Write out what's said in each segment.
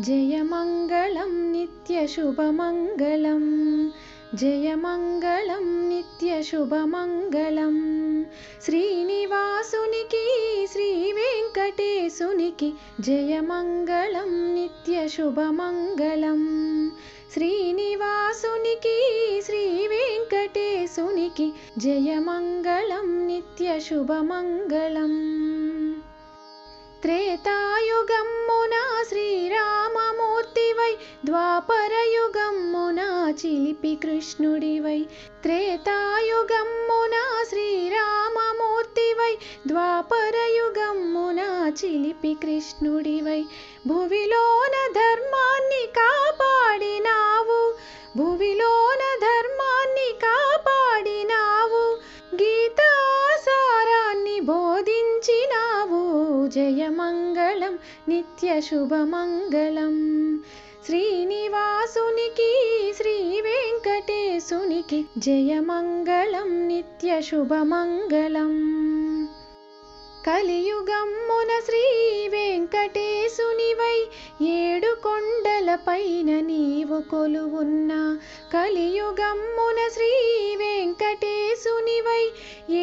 जयमङ्गलं नित्यशुभमङ्गलम्। जयमङ्गलं नित्यशुभमङ्गलम्। श्रीनिवासुनिकी श्रीवेङ्कटेशुनिकि जयमङ्गलं नित्यशुभमङ्गलम्। नित्यशुभमङ्गलं श्रीनिवासुनिकी श्रीवेङ्कटेशुनिकि जयमङ्गलं नित्यशुभमङ्गलम्। ద్వాపరయుగమ్మున చిలిపి కృష్ణుడివై త్రేతాయుగమ్మున శ్రీరామమూర్తివై ద్వాపరయుగమ్మున చిలిపి కృష్ణుడివై భువిలోన ధర్మాన్ని కాపాడినావు భువిలోన ధర్మాన్ని కాపాడినావు గీతాసారాన్ని బోధించినావు జయమంగళం నిత్యశుభమంగళం శుభమంగళం. సునికి జయమంగళం నిత్యశుభమంగళం కలియుగమ్మున శ్రీ వెంకటేశునివై ఏడు కొండలపైన నీవు కొలువున్న కలియుగమ్మున శ్రీ వెంకటేశునివై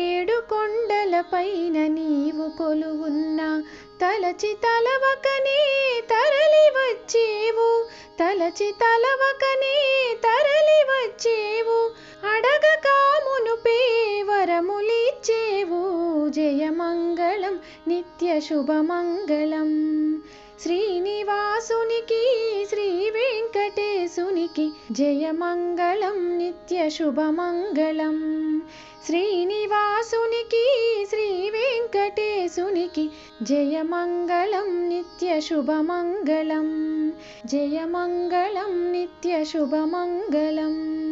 ఏడు కొండలపైన నీవు కొలువున్న తలచి తలవకనే తరలి వచ్చేవు తలచి తలవకనే తరలి వచ్చేవు. అడగక మునుపే వరములిచ్చేవు. జయమంగళం నిత్య శుభమంగళం. శ్రీనివాసునికి శ్రీ వెంకటేశునికి జయమంగళం నిత్య శుభమంగళం. శ్రీని जयमङ्गलं नित्यशुभमङ्गलं जयमङ्गलं नित्यशुभमङ्गलम्।